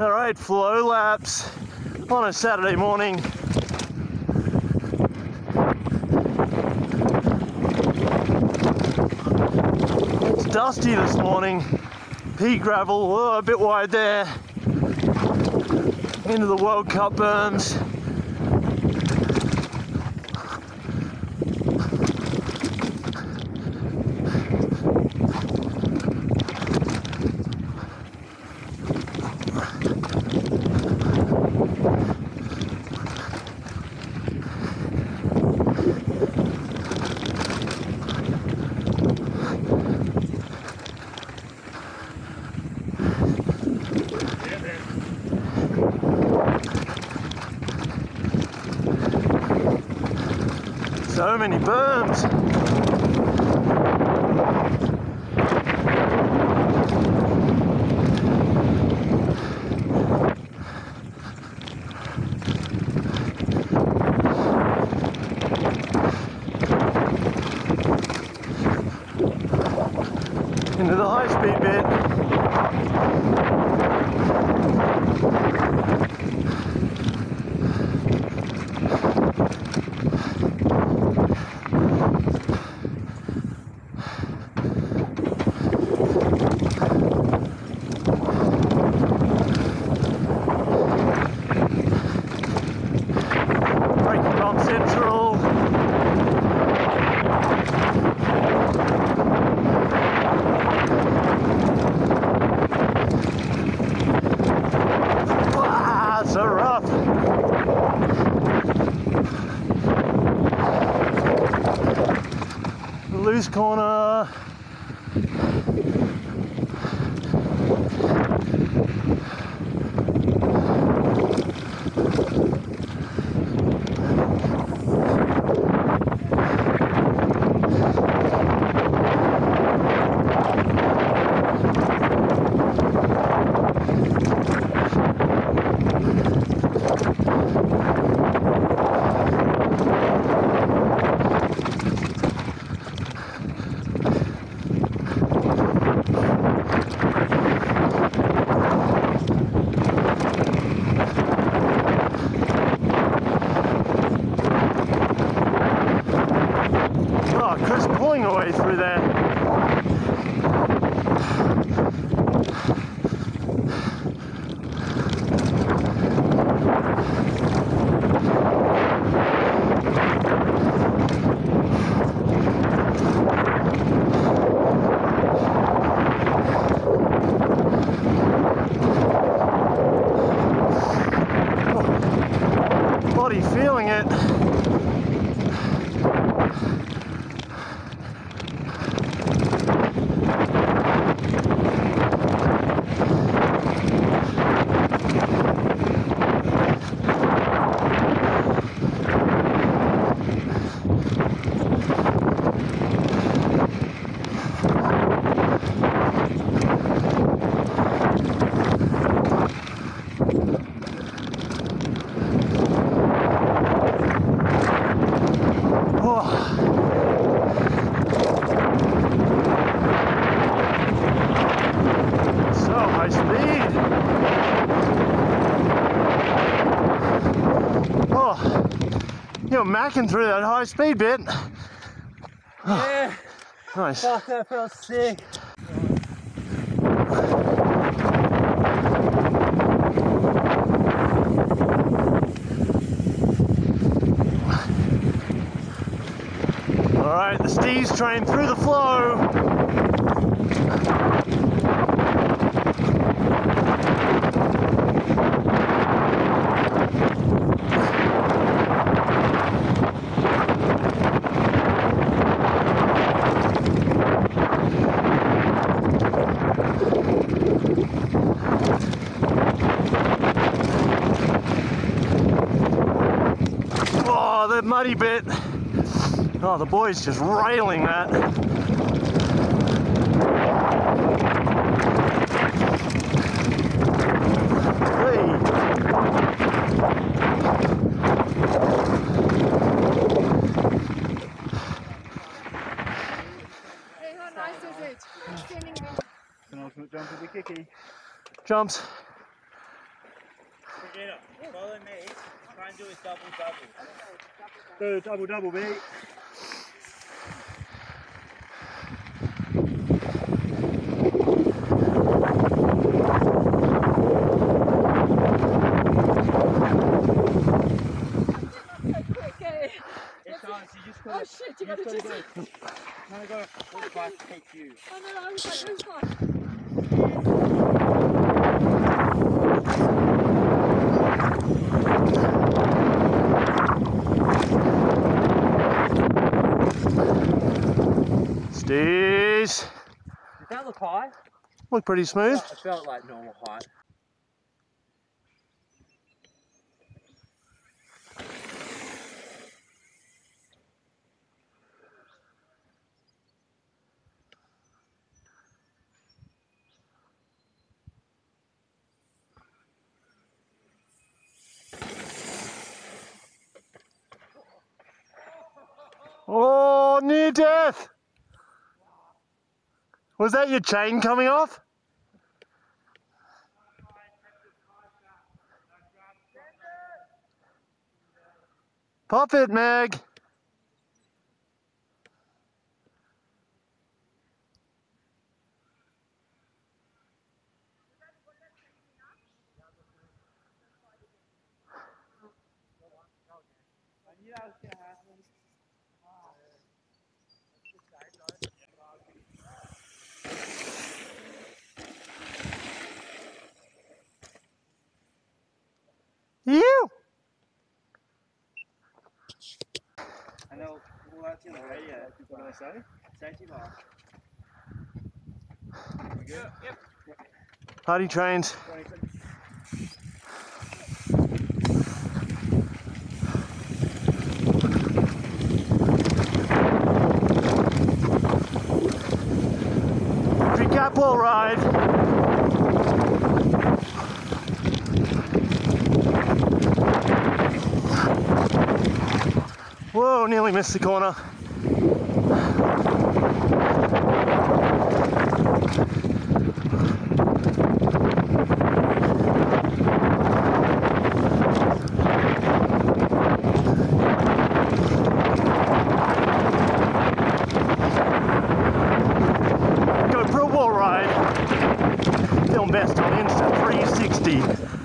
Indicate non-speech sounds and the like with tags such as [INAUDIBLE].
All right, flow laps on a Saturday morning. It's dusty this morning. Pea gravel, oh, a bit wide there. Into the World Cup berms. So many berms. Into the high speed bit. Loose corner. Oh, Chris pulling away through there. Body feeling it. Oh. So high speed. Oh, you're macking through that high speed bit. Yeah, [SIGHS] Nice. fuck, that felt sick. All right, the Steve's train through the flow. Oh, the muddy bit. Oh, the boy's just railing that. Hey. Hey, how nice is it? Standing Can I jump in the kicky. Jumps. Do a double double. Do double double, mate. Okay. It's on, so you just Oh shit, you you gotta just just. gotta go. Kind of go oh, full fast, take you. Oh no, no, I was like, who's Steez. Did that look high? Look pretty smooth. It felt like normal height. Oh, near death. Was that your chain coming off? Pop it, Meg. You. Call out to the radio. What do I? Safety bar. Yep. Party trains. Recap wall ride. Nearly missed the corner. Go a wall ride. Film best on Insta 360.